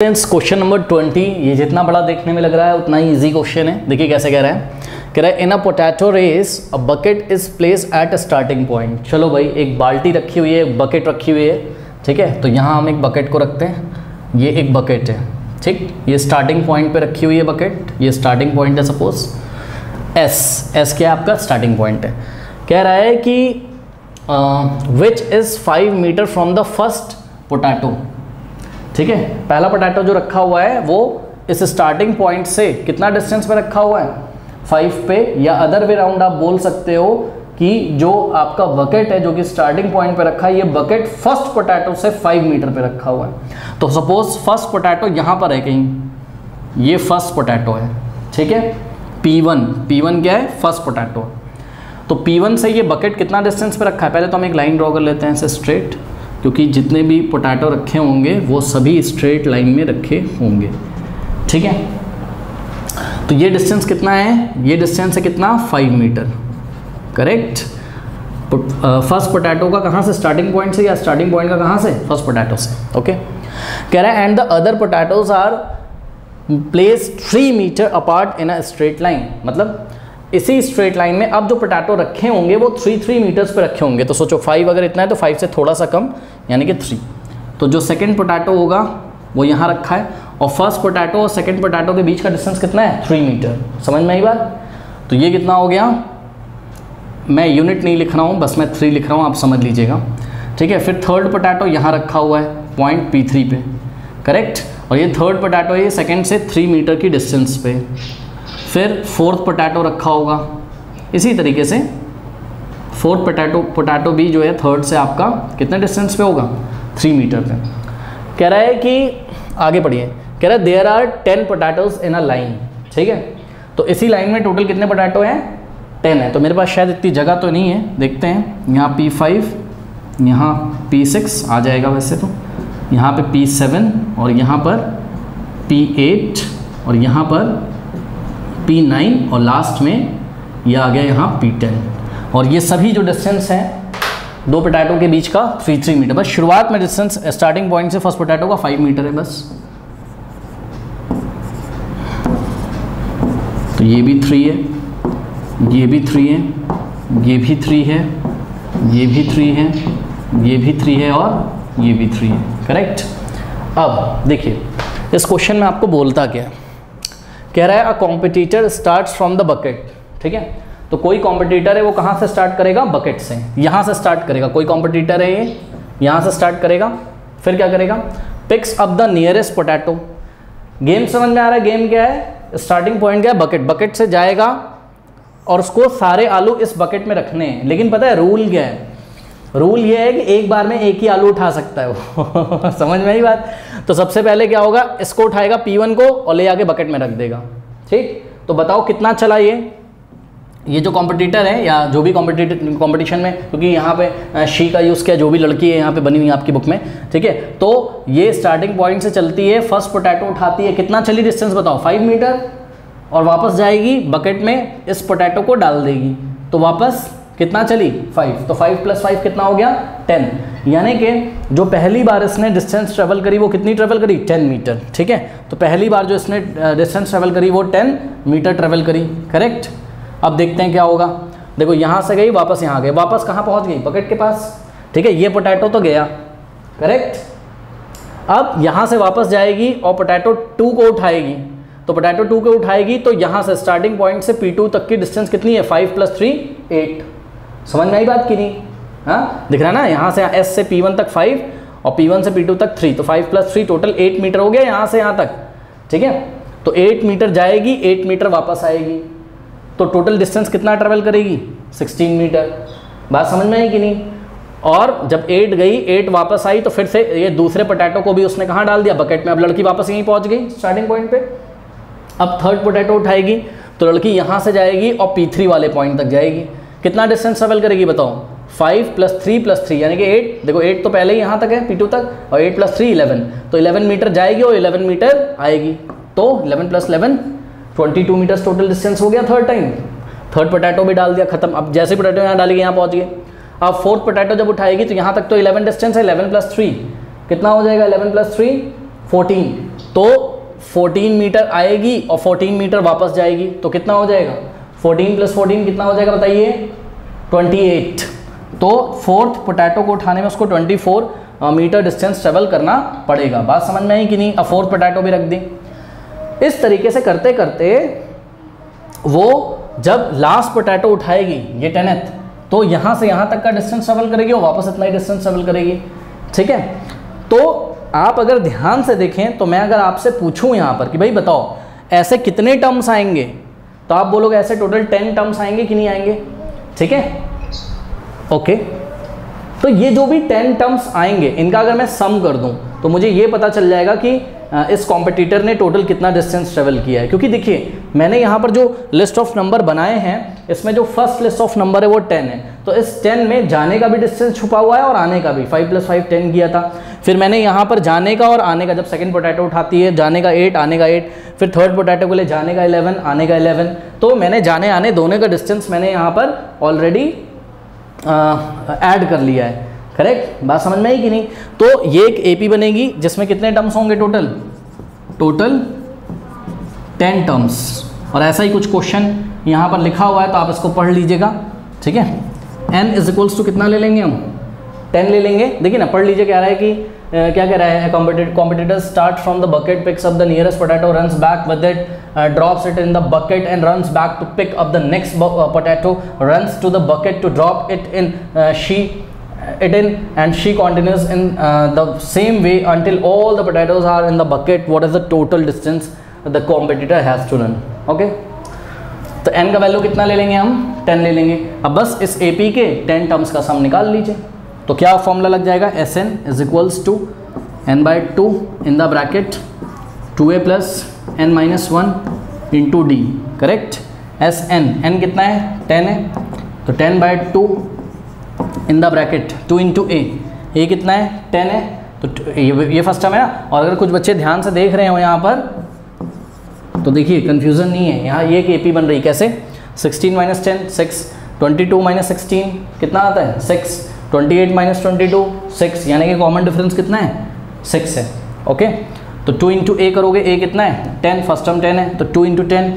Friends question number twenty ये जितना बड़ा देखने में लग रहा है, उतना ही इजी क्वेश्चन है। देखिए कैसे कह रहा है। कह रहा है in a potato race a bucket is place at starting point चलो भाई, एक बाल्टी रखी हुई है, एक बकेट रखी हुई है, ठीक है? तो यहाँ हम एक बकेट को रखते हैं। ये एक बकेट है, ठीक? ये स्टार्टिंग पॉइंट पे रखी हुई है बकेट ये स्टार्टिंग पॉइंट है सपोज़ एस एस क्या आपका? स्टार्टिंग पॉइंट है। कह रहा है कि which is five metre from the first potato ठीक है? पहला पोटैटो जो रखा हुआ है, वो इस स्टार्टिंग पॉइंट से कितना डिस्टेंस पे रखा हुआ है? फाइव पे या अदर वे राउंड आप बोल सकते हो कि जो आपका बकेट है, जो कि स्टार्टिंग पॉइंट पे रखा है, ये बकेट फ़र्स्ट पोटैटो से फाइव मीटर पे रखा हुआ है। तो सपोज़ फ़र्स्ट पोटैटो यहाँ पर है कहीं। ये फ़र्स्ट पोटैटो है, ठीक है? P1 P1 क्या है? फ़र्स्ट पोटैटो तो P1 से ये बकेट कितना डिस्टेंस पे रखा है? पहले तो हम एक लाइन ड्रॉ कर लेते हैं, ऐसे स्ट्रेट क्योंकि जितने भी पोटैटो रखे होंगे, वो सभी स्ट्रेट लाइन में रखे होंगे। ठीक है? तो ये डिस्टेंस कितना है? ये डिस्टेंस है कितना? Five metre correct first potato का कहाँ से स्टार्टिंग पॉइंट से या स्टार्टिंग पॉइंट का कहाँ से? फ़र्स्ट पोटैटो से। ओके कह रहा है and the other potatoes are place three metre apart in a straight line मतलब इसी स्ट्रेट लाइन में अब जो पोटैटो रखे होंगे, वो थ्री थ्री मीटर्स पे रखे होंगे। तो सोचो फाइव अगर इतना है तो फाइव से थोड़ा सा कम, यानी कि थ्री तो जो सेकेंड पोटैटो होगा, वो यहाँ रखा है। और फ़र्स्ट पोटैटो और सेकेंड पोटैटो के बीच का डिस्टेंस कितना है? थ्री मीटर समझ में आई बात? तो ये कितना हो गया? मैं यूनिट नहीं लिख रहा हूँ, बस मैं थ्री लिख रहा हूँ, आप समझ लीजिएगा। ठीक है, फिर थर्ड पोटैटो यहाँ रखा हुआ है पॉइंट पी थ्री पे। करेक्ट और ये थर्ड पोटैटो ये सेकेंड से थ्री मीटर की डिस्टेंस पे। फिर फोर्थ पोटैटो रखा होगा। इसी तरीके से फोर्थ पोटैटो पोटैटो भी जो है थर्ड से आपका कितने डिस्टेंस पे होगा? थ्री मीटर पे। कह रहा है कि आगे पढ़िए। कह रहा है there are ten potatoes in a line ठीक है? तो इसी लाइन में टोटल कितने पोटैटो हैं? टेन है। तो मेरे पास शायद इतनी जगह तो नहीं है। देखते हैं। यहाँ पी फाइव यहाँ पी सिक्स आ जाएगा वैसे तो। यहाँ पे पी सेवन और यहाँ पर पी एट और यहाँ पर पी नाइन और लास्ट में ये आ गया यहाँ पी टेन और ये सभी जो डिस्टेंस हैं, दो पोटैटो के बीच का थ्री थ्री मीटर बस शुरुआत में डिस्टेंस स्टार्टिंग पॉइंट से फ़र्स्ट पोटैटो का फाइव मीटर है बस। तो ये भी थ्री है, ये भी थ्री है, ये भी थ्री है, ये भी थ्री है, ये भी थ्री है और ये भी थ्री है। करेक्ट अब देखिए, इस क्वेश्चन में आपको बोलता क्या है? कह रहा है a competitor start from the bucket ठीक है? तो कोई कॉम्पिटिटर है, वो कहाँ से स्टार्ट करेगा? बकेट से। यहाँ से स्टार्ट करेगा। कोई कॉम्पिटिटर है ये? यहाँ से स्टार्ट करेगा। फिर क्या करेगा? Picks up the nearest potato game समझ में आ रहा है? गेम क्या है? स्टार्टिंग पॉइंट क्या है? बकेट बकेट से जाएगा और उसको सारे आलू इस बकेट में रखने हैं। लेकिन पता है रूल क्या है? रूल ये है कि एक बार में एक ही आलू उठा सकता है वो। समझ में आई बात? तो सबसे पहले क्या होगा? इसको उठाएगा P1 को और ले आके बकेट में रख देगा। ठीक? तो बताओ कितना चला ये? ये जो कॉम्पिटिटर है या जो भी कॉम्पिटिटर कॉम्पिटिशन में, क्योंकि यहाँ पे शी का यूज़ किया, जो भी लड़की है यहाँ पे बनी हुई आपकी बुक में। ठीक है? तो ये स्टार्टिंग पॉइंट से चलती है फ़र्स्ट पोटैटो उठाती है। कितना चली डिस्टेंस बताओ? फाइव मीटर और वापस जाएगी बकेट में, इस पोटैटो को डाल देगी। तो वापस कितना चली? फाइव तो फाइव प्लस फाइव कितना हो गया? टेन यानी कि जो पहली बार इसने डिस्टेंस ट्रेवल करी, वो कितनी ट्रेवल करी? टेन मीटर ठीक है? तो पहली बार जो इसने डिस्टेंस ट्रेवल करी, वो टेन मीटर ट्रेवल करी. करेक्ट अब देखते हैं क्या होगा। देखो, यहाँ से गई, वापस यहाँ गई। वापस कहाँ पहुँच गई? बकेट के पास। ठीक है? ये पोटैटो तो गया। करेक्ट अब यहाँ से वापस जाएगी और पोटैटो टू को उठाएगी। तो पोटैटो टू को उठाएगी तो यहाँ से स्टार्टिंग पॉइंट से पी टू तक की डिस्टेंस कितनी है? फाइव प्लस थ्री एट समझ में आई बात की नहीं? हाँ? दिख रहा है ना? यहाँ से एस से पी वन तक फाइव और पी वन से पी टू तक थ्री तो five plus three total eight metre हो गया यहाँ से यहाँ तक। ठीक है? तो एट मीटर जाएगी एट मीटर वापस आएगी। तो टोटल डिस्टेंस कितना ट्रेवल करेगी? सिक्सटीन मीटर बात समझ में आई कि नहीं? और जब एट गई एट वापस आई तो फिर से ये दूसरे पोटैटो को भी उसने कहाँ डाल दिया? बकेट में। अब लड़की वापस यहीं पहुँच गई स्टार्टिंग पॉइंट पे। अब थर्ड पोटैटो उठाएगी तो लड़की यहाँ से जाएगी और पी थ्री वाले पॉइंट तक जाएगी। कितना डिस्टेंस ट्रेवल करेगी बताओ? Five plus three plus three यानी कि एट देखो एट तो पहले ही यहाँ तक है पी टू तक, और एट प्लस थ्री इलेवन तो इलेवन मीटर जाएगी और इलेवन मीटर आएगी। तो eleven plus eleven twenty two metres total distance हो गया थर्ड टाइम थर्ड पोटैटो भी डाल दिया, खत्म। अब जैसे पोटैटो यहाँ डालेगी, यहाँ पहुँच गए। अब फोर्थ पोटैटो जब उठाएगी तो यहाँ तक तो इलेवन डिस्टेंस है इलेवन प्लस थ्री कितना हो जाएगा? इलेवन प्लस थ्री 14 तो 14 मीटर आएगी और 14 मीटर वापस जाएगी। तो कितना हो जाएगा? 14 प्लस फोर्टीन कितना हो जाएगा बताइए? 28 तो फोर्थ पोटैटो को उठाने में उसको 24 मीटर डिस्टेंस ट्रेवल करना पड़ेगा। बात समझ में आई कि नहीं? अब फोर्थ पोटैटो भी रख दी। इस तरीके से करते करते वो जब लास्ट पोटैटो उठाएगी, ये टेनेथ तो यहाँ से यहाँ तक का डिस्टेंस ट्रेवल करेगी और वापस इतना ही डिस्टेंस ट्रेवल करेगी। ठीक है? तो आप अगर ध्यान से देखें तो मैं अगर आपसे पूछूँ यहाँ पर कि भाई बताओ, ऐसे कितने टर्म्स आएँगे? तो आप बोलोगे ऐसे टोटल टेन टर्म्स आएँगे कि नहीं आएँगे? ठीक है? ओके तो ये जो भी टेन टर्म्स आएँगे, इनका अगर मैं सम कर दूँ तो मुझे ये पता चल जाएगा कि इस कॉम्पिटिटर ने टोटल कितना डिस्टेंस ट्रेवल किया है। क्योंकि देखिए, मैंने यहाँ पर जो लिस्ट ऑफ़ नंबर बनाए हैं, इसमें जो फ़र्स्ट लिस्ट ऑफ़ नंबर है वो टेन है। तो इस टेन में जाने का भी डिस्टेंस छुपा हुआ है और आने का भी। फाइव प्लस फाइव टेन किया था। फिर मैंने यहाँ पर जाने का और आने का, जब सेकंड पोटैटो उठाती है, जाने का एट आने का एट फिर थर्ड पोटैटो के लिए जाने का इलेवन आने का इलेवन तो मैंने जाने आने दोनों का डिस्टेंस मैंने यहाँ पर ऑलरेडी ऐड कर लिया है। करेक्ट बात समझ में आई कि नहीं? तो ये एक एपी बनेगी, जिसमें कितने टर्म्स होंगे टोटल टोटल टेन टर्म्स और ऐसा ही कुछ क्वेश्चन यहाँ पर लिखा हुआ है तो आप इसको पढ़ लीजिएगा। ठीक है? एन इज़ इक्वल्स टू कितना ले लेंगे हम? टेन ले लेंगे। देखिए ना पढ़ लीजिए कह रहा है कि Uh, क्या कह रहा है competitor start from the bucket picks up the nearest potato runs back with it drops it in the bucket and runs back to pick up the next potato runs to the bucket to drop it in she it in and she continues in uh, the same way until all the potatoes are in the bucket. What is the total distance the competitor has to run? Okay? तो n का value कितना ले लेंगे हम? 10 ले लेंगे। अब बस इस AP के 10 टर्म्स का सम निकाल लीजिए। तो क्या फॉर्मूला लग जाएगा? S N is equals to N by two in the bracket two A plus N minus one into D correct S N N कितना है? टेन है। तो ten by two in the bracket two into A A कितना है? Ten है। तो ये ये फ़र्स्ट टर्म है ना? और अगर कुछ बच्चे ध्यान से देख रहे हो यहाँ पर तो देखिए कन्फ्यूज़न नहीं है। यहाँ ये ए पी बन रही कैसे? Sixteen minus ten six twenty two minus sixteen कितना आता है? Six twenty eight minus twenty two six यानी कि कॉमन डिफरेंस कितना है? सिक्स है। ओके तो टू इंटू ए करोगे ए कितना है? टेन फ़र्स्ट टर्म टेन है। तो टू इंटू टेन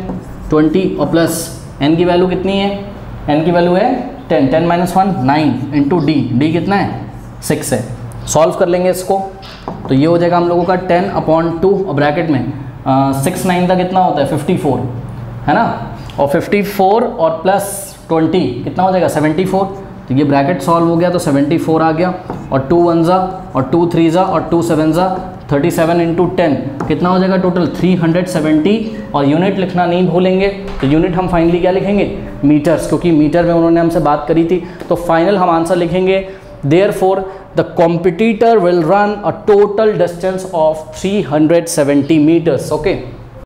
ट्वेंटी और प्लस एन की वैल्यू कितनी है? एन की वैल्यू है ten ten minus one nine into D D कितना है? सिक्स है। सॉल्व कर लेंगे इसको। तो ये हो जाएगा हम लोगों का टेन अपॉन टू, और ब्रैकेट में सिक्स नाइन का कितना होता है फिफ्टी फोर है ना? और फिफ्टी फोर और प्लस ट्वेंटी कितना हो जाएगा? सेवेंटी फोर तो ये ब्रैकेट सॉल्व हो गया तो 74 आ गया, और टू वन ज़ा और टू थ्री ज़ा और टू सेवन ज़ा थर्टी सेवन इंटू टेन कितना हो जाएगा टोटल 370 और यूनिट लिखना नहीं भूलेंगे तो यूनिट हम फाइनली क्या लिखेंगे? मीटर्स क्योंकि मीटर में उन्होंने हमसे बात करी थी तो फाइनल हम आंसर लिखेंगे Therefore, the competitor will run a total distance of 370 meters. Okay.